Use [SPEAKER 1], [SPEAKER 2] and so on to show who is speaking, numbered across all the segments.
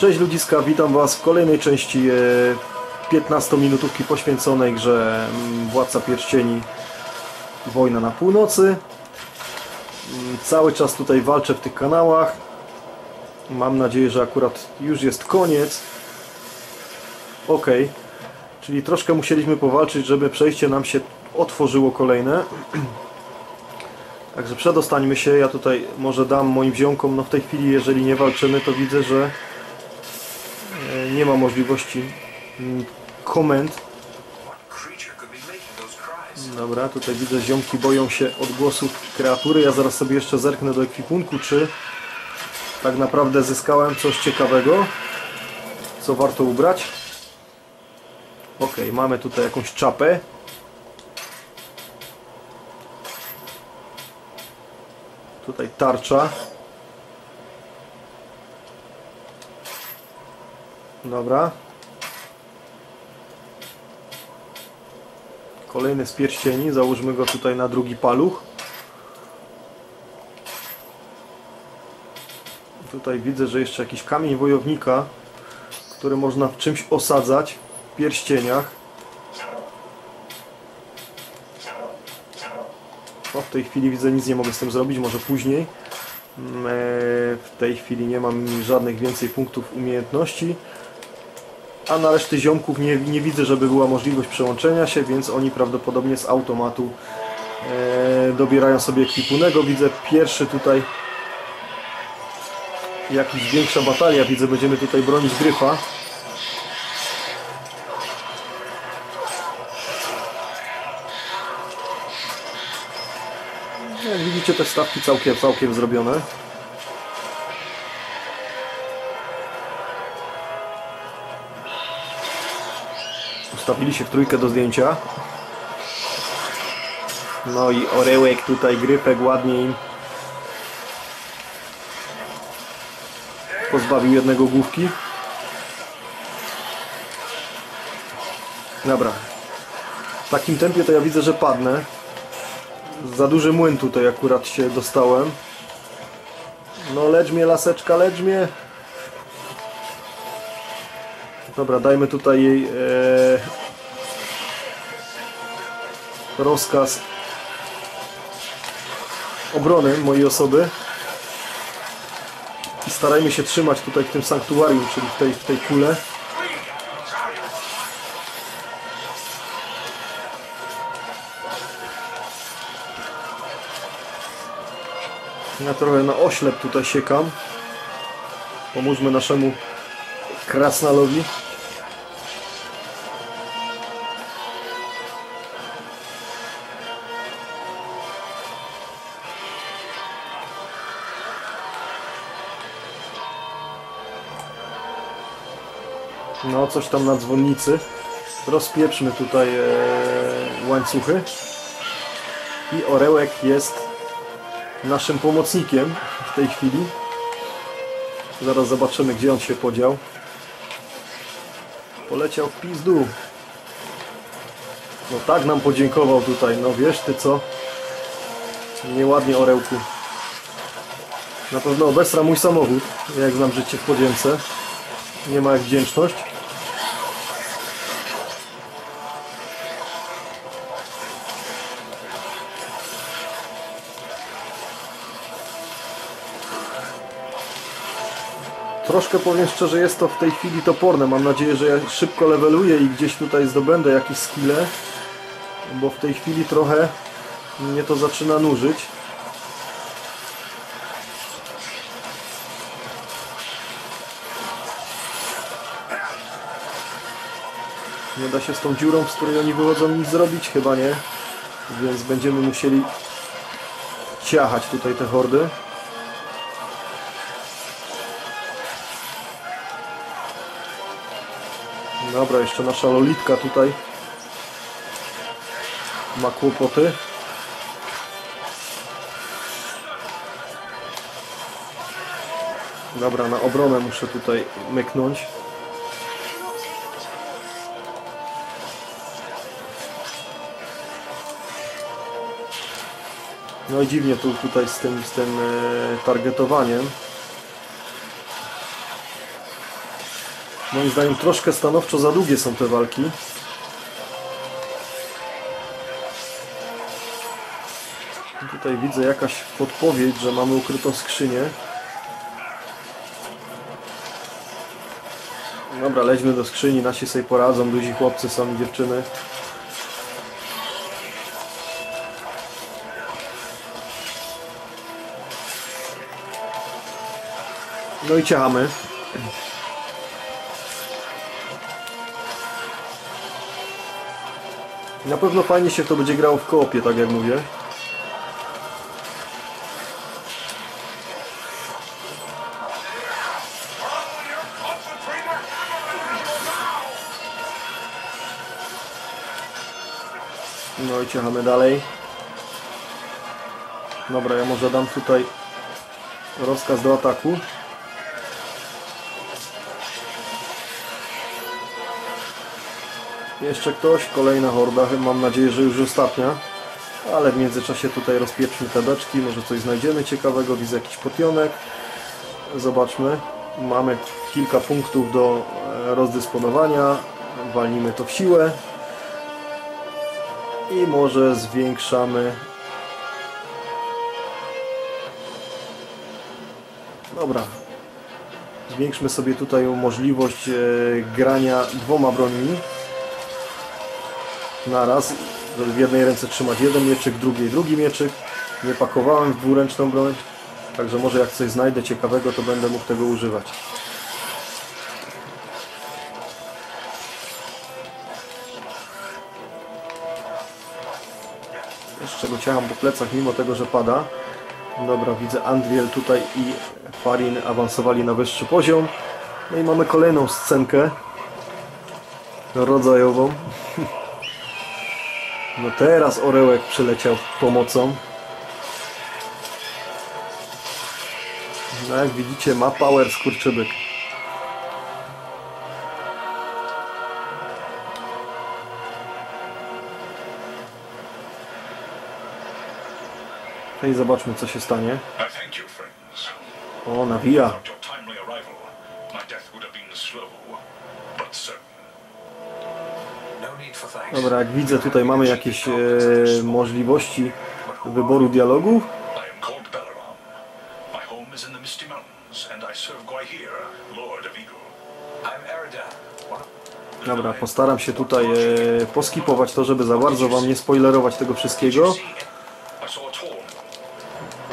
[SPEAKER 1] Cześć ludziska, witam Was w kolejnej części 15-minutówki poświęconej grze mm, Władca Pierścieni Wojna na Północy. Mm, Cały czas tutaj walczę w tych kanałach. Mam nadzieję, że akurat już jest koniec. Ok, czyli troszkę musieliśmy powalczyć, żeby przejście nam się otworzyło kolejne. Także przedostańmy się, ja tutaj może dam moim ziomkom, no w tej chwili jeżeli nie walczymy to widzę, że e, nie ma możliwości mm, komend. Dobra, tutaj widzę ziomki boją się odgłosów kreatury, ja zaraz sobie jeszcze zerknę do ekwipunku, czy tak naprawdę zyskałem coś ciekawego, co warto ubrać. Ok, mamy tutaj jakąś czapę. Tutaj tarcza. Dobra. Kolejny z pierścieni, załóżmy go tutaj na drugi paluch. Tutaj widzę, że jeszcze jakiś kamień wojownika, który można w czymś osadzać w pierścieniach. O, w tej chwili widzę, nic nie mogę z tym zrobić, może później. Mm, e, W tej chwili nie mam żadnych więcej punktów umiejętności. A na reszty ziomków nie, nie widzę, żeby była możliwość przełączenia się, więc oni prawdopodobnie z automatu e, dobierają sobie ekwipunego. Widzę pierwszy tutaj jakiś większa batalia. Widzę, będziemy tutaj bronić gryfa. Jak widzicie te stawki całkiem, całkiem zrobione. Ustawili się w trójkę do zdjęcia. No i orełek tutaj, grypek ładnie im pozbawił jednego główki. Dobra. W takim tempie to ja widzę, że padnę. Za duży młyn tutaj akurat się dostałem. No lecz mnie laseczka, lecz mnie. Dobra, dajmy tutaj jej e, rozkaz obrony mojej osoby. I starajmy się trzymać tutaj w tym sanktuarium, czyli w tej, w tej kule. Ja trochę na oślep tutaj siekam. Pomóżmy naszemu krasnalowi. No, coś tam na dzwonnicy. Rozpieprzmy tutaj e, łańcuchy. I orełek jest naszym pomocnikiem w tej chwili. Zaraz zobaczymy, gdzie on się podział. Poleciał w pizdu. No tak nam podziękował tutaj. No wiesz ty co? Nieładnie orełku. Na pewno obesra mój samochód, jak znam życie w podziemce. Nie ma jak wdzięczność. Troszkę powiem szczerze, jest to w tej chwili toporne. Mam nadzieję, że ja szybko leveluję i gdzieś tutaj zdobędę jakieś skille, bo w tej chwili trochę mnie to zaczyna nużyć. Nie da się z tą dziurą, z której oni wychodzą nic zrobić? Chyba nie. Więc będziemy musieli ciachać tutaj te hordy. Dobra, jeszcze nasza Lolitka tutaj ma kłopoty. Dobra, na obronę muszę tutaj myknąć. No i dziwnie tu tutaj z tym, z tym e, targetowaniem. Moim zdaniem troszkę stanowczo za długie są te walki. Tutaj widzę jakaś podpowiedź, że mamy ukrytą skrzynię. Dobra, lećmy do skrzyni, nasi sobie poradzą, duzi chłopcy są i dziewczyny. No i ciachamy. Na pewno fajnie się to będzie grało w koopie, tak jak mówię. No i ciachamy dalej. Dobra, ja może dam tutaj rozkaz do ataku. Jeszcze ktoś, kolejna horda, mam nadzieję, że już ostatnia. Ale w międzyczasie tutaj rozpieprzmy te beczki, może coś znajdziemy ciekawego, widzę jakiś potionek. Zobaczmy, mamy kilka punktów do e, rozdysponowania, walnijmy to w siłę. I może zwiększamy Dobra. Zwiększmy sobie tutaj możliwość e, grania dwoma brońmi naraz, żeby w jednej ręce trzymać jeden mieczyk, drugiej drugi mieczyk. Nie pakowałem w dwuręczną broń, także może jak coś znajdę ciekawego, to będę mógł tego używać. Jeszcze go ciacham po plecach, mimo tego, że pada. Dobra, widzę Andriel tutaj i Farin awansowali na wyższy poziom. No i mamy kolejną scenkę rodzajową. No teraz Orełek przyleciał pomocą. No jak widzicie ma power skurczybyk. No i zobaczmy co się stanie. O, nawija. Dobra, jak widzę tutaj mamy jakieś e, możliwości wyboru
[SPEAKER 2] of
[SPEAKER 1] Dobra, postaram się tutaj e, poskipować to, żeby za bardzo wam nie spoilerować tego wszystkiego.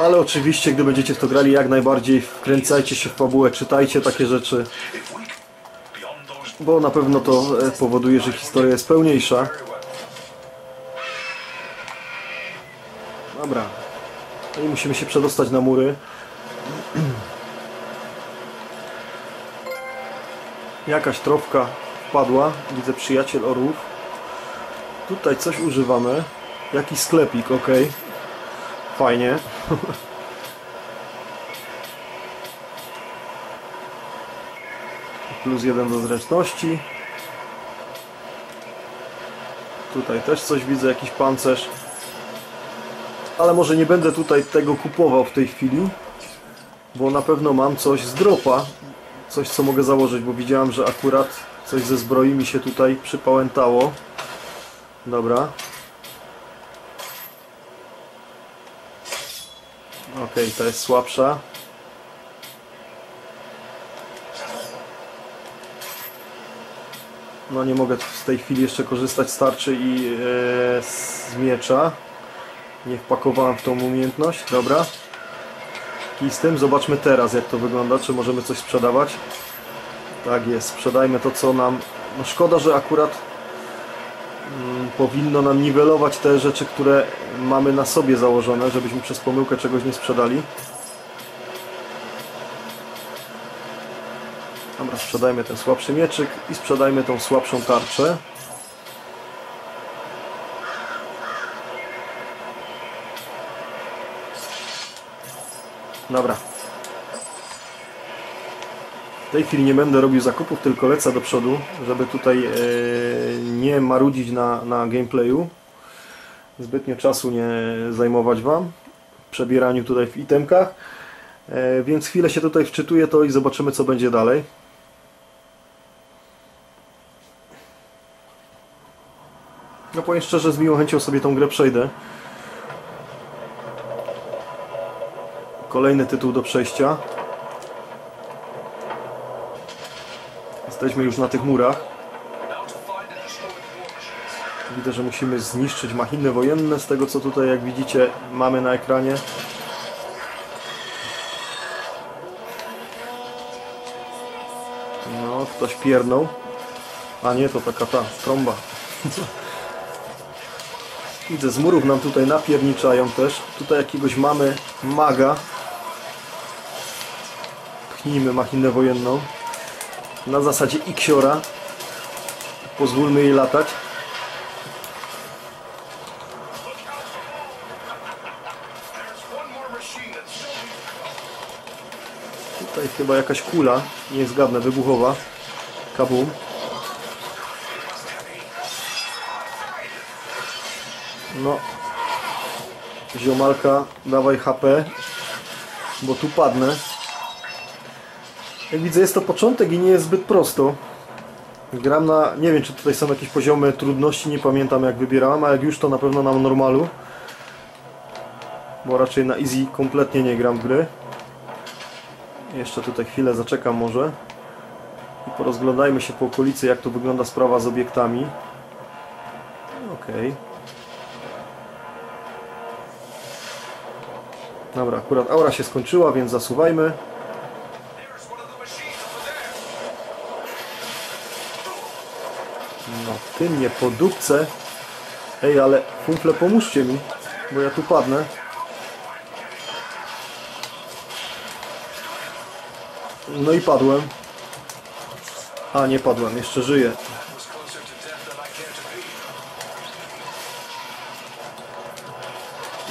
[SPEAKER 1] Ale oczywiście, gdy będziecie w to grali, jak najbardziej wkręcajcie się w fabułę, czytajcie takie rzeczy, bo na pewno to e, powoduje, że historia jest pełniejsza. Dobra. No i musimy się przedostać na mury. Jakaś trofka wpadła. Widzę przyjaciel orłów. Tutaj coś używamy. Jakiś sklepik, ok. Fajnie. Plus jeden do zręczności. Tutaj też coś widzę, jakiś pancerz ale może nie będę tutaj tego kupował w tej chwili, bo na pewno mam coś z dropa, coś co mogę założyć, bo widziałem, że akurat coś ze zbroi mi się tutaj przypałętało. Dobra. Ok, ta jest słabsza. No nie mogę w tej chwili jeszcze korzystać z tarczy i e, z miecza. Nie wpakowałem w tą umiejętność. Dobra. I z tym zobaczmy teraz jak to wygląda. Czy możemy coś sprzedawać? Tak jest. Sprzedajmy to co nam... No szkoda, że akurat mm, powinno nam niwelować te rzeczy, które mamy na sobie założone, żebyśmy przez pomyłkę czegoś nie sprzedali. Dobra, sprzedajmy ten słabszy mieczyk i sprzedajmy tą słabszą tarczę. Dobra. W tej chwili nie będę robił zakupów, tylko lecę do przodu, żeby tutaj e, nie marudzić na, na gameplayu. Zbytnio czasu nie zajmować Wam przebieraniu tutaj w itemkach. E, więc chwilę się tutaj wczytuję to i zobaczymy co będzie dalej. Powiem szczerze, z miłą chęcią sobie tą grę przejdę. Kolejny tytuł do przejścia. Jesteśmy już na tych murach. Widzę, że musimy zniszczyć machiny wojenne z tego co tutaj jak widzicie mamy na ekranie. No, ktoś piernął. A nie, to taka ta trąba. Widzę, z murów nam tutaj napierniczają też. Tutaj jakiegoś mamy maga. Pchnijmy machinę wojenną. Na zasadzie Iksiora. Pozwólmy jej latać. Tutaj chyba jakaś kula, nie zgadnę, wybuchowa. Kabum. No. Ziomalka, dawaj HP, bo tu padnę. Jak widzę, jest to początek i nie jest zbyt prosto. Gram na, nie wiem czy tutaj są jakieś poziomy trudności, nie pamiętam jak wybierałem, a jak już to na pewno na normalu. Bo raczej na easy kompletnie nie gram w gry. Jeszcze tutaj chwilę zaczekam może. I porozglądajmy się po okolicy, jak to wygląda sprawa z obiektami. Okej. Dobra, akurat aura się skończyła, więc zasuwajmy. No, ty mnie po dupce. Ej, ale funfle pomóżcie mi, bo ja tu padnę. No i padłem. A, nie padłem, jeszcze żyję.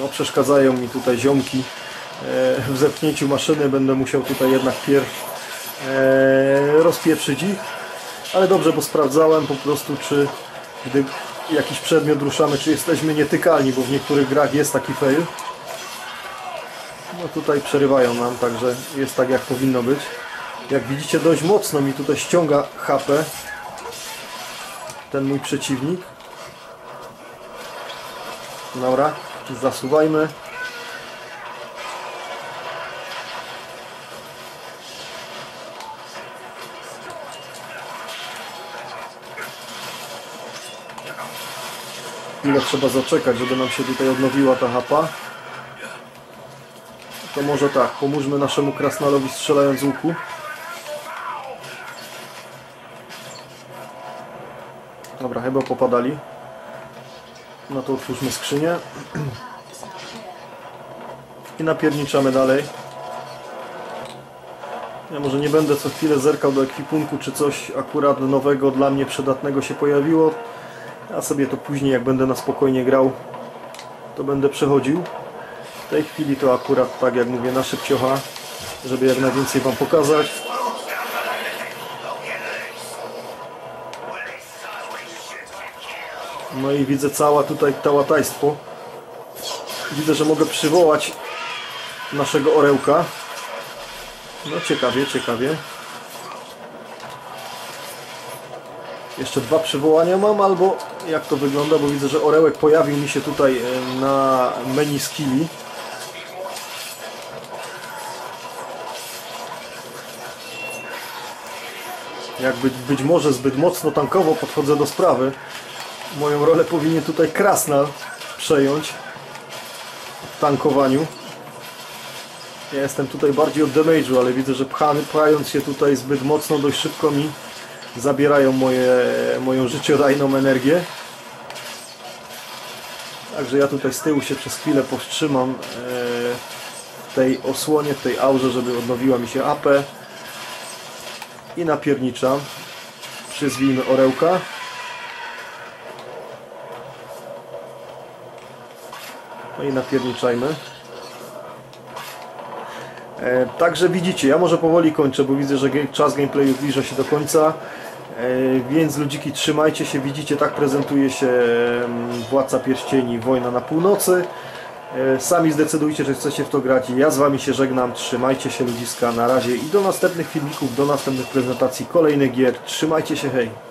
[SPEAKER 1] No, przeszkadzają mi tutaj ziomki e, w zepchnięciu maszyny. Będę musiał tutaj jednak pierw e, rozpieprzyć ich. Ale dobrze, bo sprawdzałem po prostu, czy gdy jakiś przedmiot ruszamy, czy jesteśmy nietykalni, bo w niektórych grach jest taki fail. No tutaj przerywają nam, także jest tak jak powinno być. Jak widzicie dość mocno mi tutaj ściąga HP ten mój przeciwnik. Dobra, zasuwajmy. Ile trzeba zaczekać, żeby nam się tutaj odnowiła ta hapa? To może tak, pomóżmy naszemu krasnalowi strzelając z łuku. Dobra, chyba popadali. No to otwórzmy skrzynię. I napierniczamy dalej. Ja może nie będę co chwilę zerkał do ekwipunku, czy coś akurat nowego dla mnie przydatnego się pojawiło. Ja sobie to później, jak będę na spokojnie grał, to będę przechodził. W tej chwili to akurat, tak jak mówię, na szybciocha, żeby jak najwięcej Wam pokazać. No i widzę cała tutaj tałatajstwo. Widzę, że mogę przywołać naszego orełka. No ciekawie, ciekawie. Jeszcze dwa przywołania mam, albo jak to wygląda, bo widzę, że orełek pojawił mi się tutaj e, na menu skilli. Jakby być może zbyt mocno tankowo podchodzę do sprawy. Moją rolę powinien tutaj Krasnal przejąć w tankowaniu. Ja jestem tutaj bardziej od damage'u, ale widzę, że pchany, pchając się tutaj zbyt mocno, dość szybko mi zabierają moje, moją życiodajną energię. Także ja tutaj z tyłu się przez chwilę powstrzymam e, w tej osłonie, w tej aurze, żeby odnowiła mi się AP. I napierniczam. Przyzwijmy orełka. No i napierniczajmy. E, także widzicie, ja może powoli kończę, bo widzę, że czas gameplayu zbliża się do końca. E, więc ludziki, trzymajcie się, widzicie, tak prezentuje się Władca Pierścieni, Wojna na Północy. E, sami zdecydujcie, że chcecie w to grać. Ja z Wami się żegnam, trzymajcie się ludziska, na razie i do następnych filmików, do następnych prezentacji kolejnych gier. Trzymajcie się, hej!